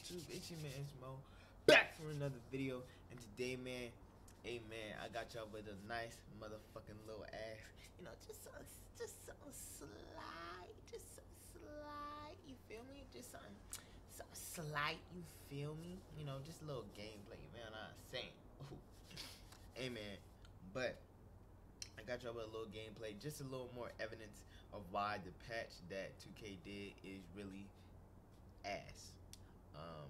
YouTube? It's your man back for another video. And today, man, hey man, I got y'all with a nice motherfucking little ass. You know, just some, just something slight, just some slight. You feel me? Just something, something slight. You feel me? You know, just a little gameplay, man. I'm saying. hey man, but I got y'all with a little gameplay, just a little more evidence of why the patch that 2K did is really ass. Um,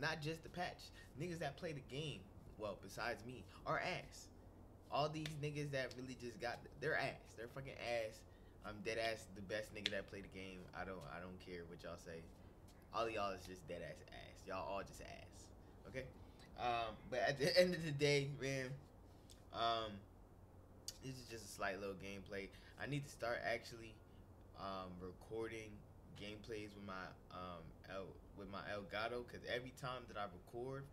not just the patch. Niggas that play the game, well, besides me, are ass. All these niggas that really just got their ass. They're fucking ass. I'm dead ass the best nigga that play the game. I don't I don't care what y'all say. All y'all is just dead ass ass. Y'all all just ass. Okay? Um, but at the end of the day, man, um, this is just a slight little gameplay. I need to start actually um, recording gameplays with my um El, with my Elgato because every time that I record,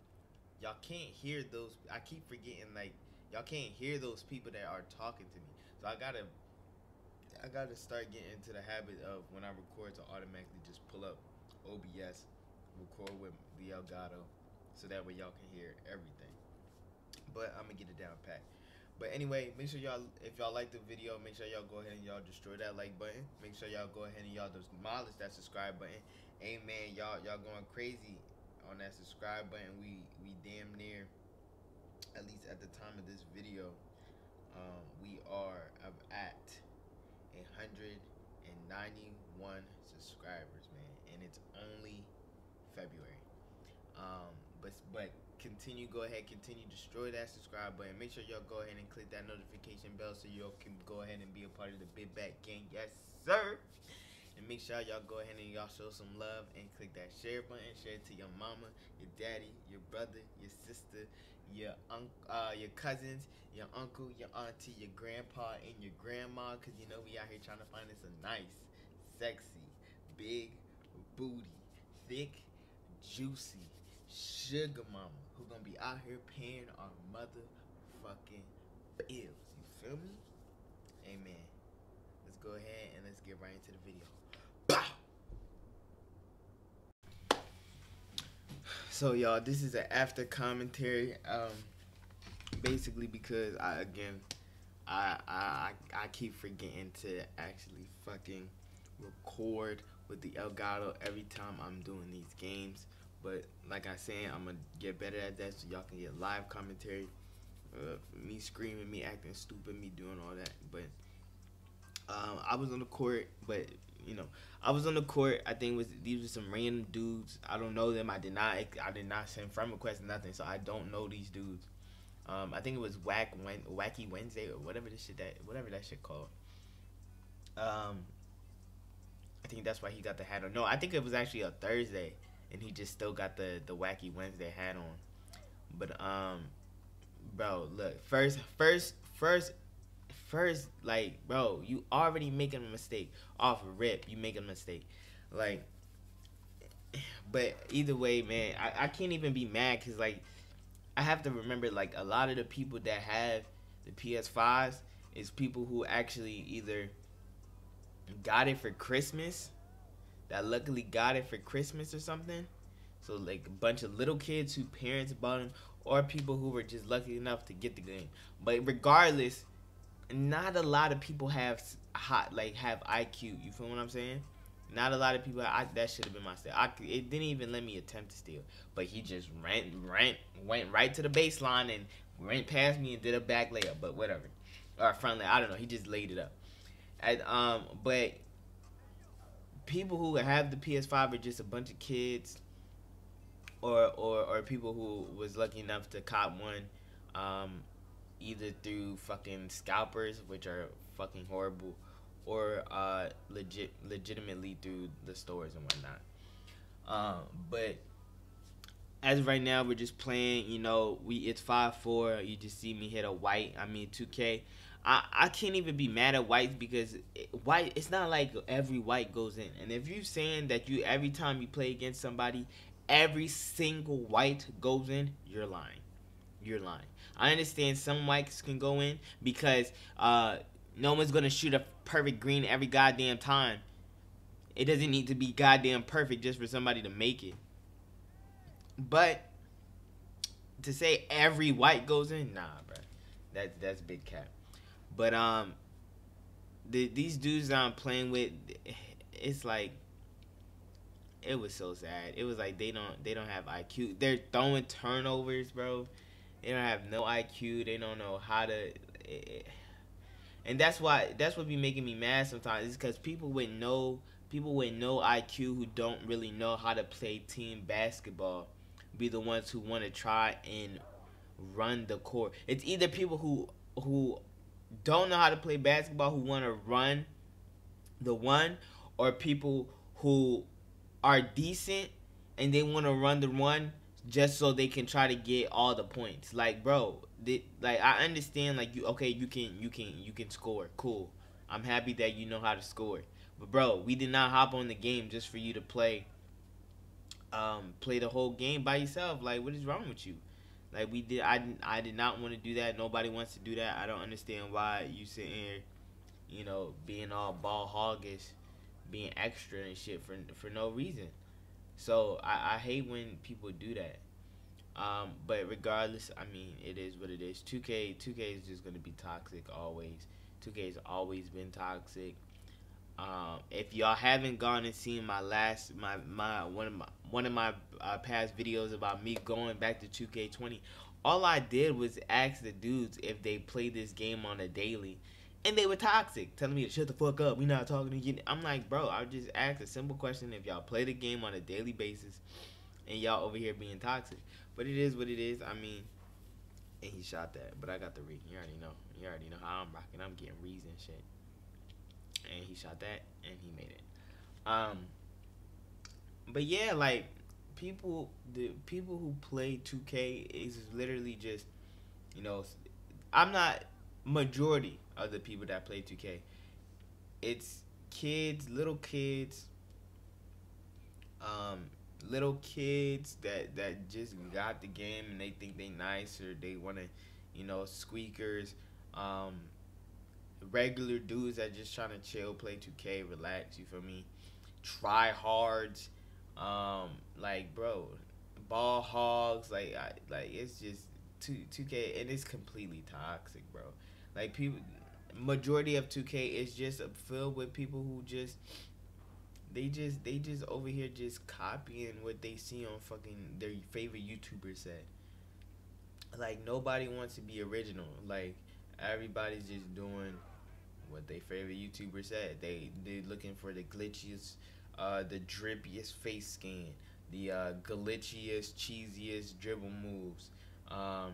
y'all can't hear those. I keep forgetting like y'all can't hear those people that are talking to me. So I gotta I gotta start getting into the habit of when I record to automatically just pull up OBS, record with the Elgato, so that way y'all can hear everything. But I'm gonna get it down pat. But anyway, make sure y'all, if y'all like the video, make sure y'all go ahead and y'all destroy that like button. Make sure y'all go ahead and y'all demolish that subscribe button. Amen. Y'all, y'all going crazy on that subscribe button. We, we damn near, at least at the time of this video, um, we are at 191 subscribers, man, and it's only February. Um, but but continue, go ahead, continue destroy that subscribe button. Make sure y'all go ahead and click that notification bell so y'all can go ahead and be a part of the Big Back Gang. Yes, sir. And make sure y'all go ahead and y'all show some love and click that share button. Share it to your mama, your daddy, your brother, your sister, your un- uh, your cousins, your uncle, your auntie, your grandpa, and your grandma. Cause you know we out here trying to find us a nice, sexy, big booty, thick, juicy sugar mama who gonna be out here paying our motherfucking bills. You feel me? Amen. Let's go ahead and let's get right into the video. So y'all, this is an after commentary. Um, basically because I again, I I I keep forgetting to actually fucking record with the Elgato every time I'm doing these games. But like I said, I'm gonna get better at that so y'all can get live commentary. Uh, me screaming, me acting stupid, me doing all that. But um, I was on the court, but you know, I was on the court. I think was these were some random dudes. I don't know them. I did not. I did not send friend requests, nothing. So I don't know these dudes. Um, I think it was Whack Wacky Wednesday or whatever this shit that whatever that shit called. Um, I think that's why he got the hat on. No, I think it was actually a Thursday and he just still got the the wacky Wednesday hat on. But um, bro, look first, first, first, first, like, bro, you already making a mistake off rip. You make a mistake, like. But either way, man, I, I can't even be mad because like I have to remember like a lot of the people that have the PS5s is people who actually either got it for Christmas that luckily got it for Christmas or something. So like a bunch of little kids who parents bought them, or people who were just lucky enough to get the game. But regardless, not a lot of people have hot like have IQ. You feel what I'm saying? Not a lot of people. I, that should have been my style. I, it didn't even let me attempt to steal, but he just ran, ran, went right to the baseline and went past me and did a back layup. But whatever, or front layup. I don't know. He just laid it up. And, um, but people who have the PS5 are just a bunch of kids or or, or people who was lucky enough to cop one um, either through fucking scalpers which are fucking horrible or uh, legit legitimately through the stores and whatnot. Um, but as of right now we're just playing you know we it's 5-4 you just see me hit a white i mean 2k I, I can't even be mad at whites because it, white it's not like every white goes in. And if you're saying that you every time you play against somebody, every single white goes in, you're lying. You're lying. I understand some whites can go in because uh, no one's gonna shoot a perfect green every goddamn time. It doesn't need to be goddamn perfect just for somebody to make it. But to say every white goes in, nah, bro. That's that's big cap. But um, the these dudes that I'm playing with, it's like it was so sad. It was like they don't they don't have IQ. They're throwing turnovers, bro. They don't have no IQ. They don't know how to. Eh, and that's why that's what be making me mad sometimes. Is because people with no people with no IQ who don't really know how to play team basketball be the ones who want to try and run the court. It's either people who who don't know how to play basketball who want to run the one or people who are decent and they want to run the one just so they can try to get all the points. Like, bro, they, like I understand like you okay, you can you can you can score. Cool. I'm happy that you know how to score. But bro, we did not hop on the game just for you to play um play the whole game by yourself. Like what is wrong with you? Like we did I I did not want to do that. Nobody wants to do that. I don't understand why you sitting here, you know, being all ball hoggish, being extra and shit for for no reason. So I, I hate when people do that. Um, but regardless, I mean, it is what it is. 2K, 2K is just gonna be toxic always. 2K has always been toxic. Um, if y'all haven't gone and seen my last, my my one of my one of my uh, past videos about me going back to 2K20, all I did was ask the dudes if they play this game on a daily, and they were toxic, telling me to shut the fuck up. We not talking to you. I'm like, bro, I just asked a simple question: if y'all play the game on a daily basis, and y'all over here being toxic. But it is what it is. I mean, and he shot that. But I got the re. You already know. You already know how I'm rocking. I'm getting reason shit. And he shot that, and he made it. Um. But yeah, like people, the people who play 2K is literally just, you know, I'm not majority of the people that play 2K. It's kids, little kids. Um, little kids that that just got the game and they think they nice or they want to, you know, squeakers. Um, regular dudes that just trying to chill, play 2K, relax. You feel me? Try hards. Um, like bro, ball hogs. Like I, like it's just two 2K and it's completely toxic, bro. Like people, majority of 2K is just filled with people who just they just they just over here just copying what they see on fucking their favorite YouTuber said. Like nobody wants to be original. Like everybody's just doing what their favorite YouTuber said. They they looking for the glitchiest, uh, the drippiest face scan, the uh, glitchiest, cheesiest dribble moves. Um,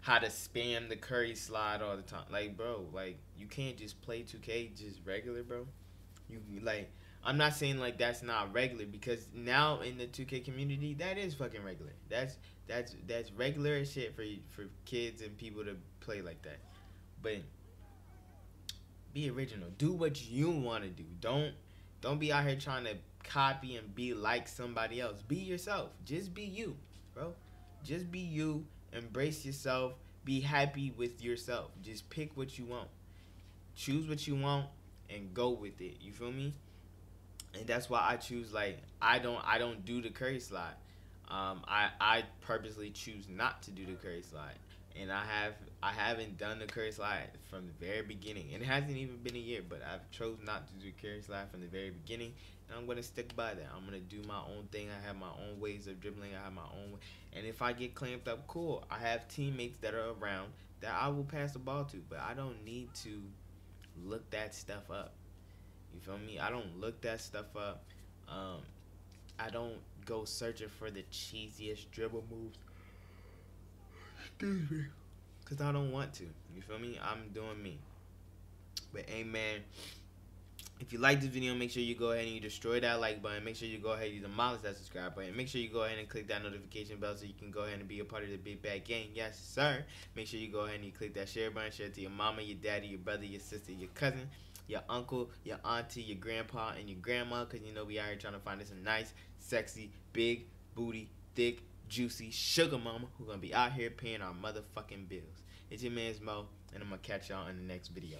how to spam the curry slide all the time. Like, bro, like you can't just play 2K just regular, bro. You like I'm not saying like that's not regular because now in the 2K community that is fucking regular. That's that's that's regular shit for for kids and people to play like that. But be original. Do what you want to do. Don't don't be out here trying to copy and be like somebody else. Be yourself. Just be you, bro. Just be you. Embrace yourself. Be happy with yourself. Just pick what you want. Choose what you want and go with it. You feel me? and that's why I choose like I don't I don't do the curry slide. Um, I I purposely choose not to do the curry slide, and I have I haven't done the curry slide from the very beginning, and it hasn't even been a year. But I've chose not to do curry slide from the very beginning, and I'm gonna stick by that. I'm gonna do my own thing. I have my own ways of dribbling. I have my own and if I get clamped up, cool. I have teammates that are around that I will pass the ball to, but I don't need to look that stuff up. You feel me? I don't look that stuff up. Um, I don't go searching for the cheesiest dribble moves. Excuse me. Cause I don't want to. You feel me? I'm doing me. But amen. If you like this video, make sure you go ahead and you destroy that like button. Make sure you go ahead and you demolish that subscribe button. Make sure you go ahead and click that notification bell so you can go ahead and be a part of the Big Bad Gang. Yes, sir. Make sure you go ahead and you click that share button. Share it to your mama, your daddy, your brother, your sister, your cousin your uncle, your auntie, your grandpa, and your grandma, because you know we out here trying to find us a nice, sexy, big booty, thick, juicy sugar mama who gonna be out here paying our motherfucking bills. It's your man's Mo, and I'm gonna catch y'all in the next video.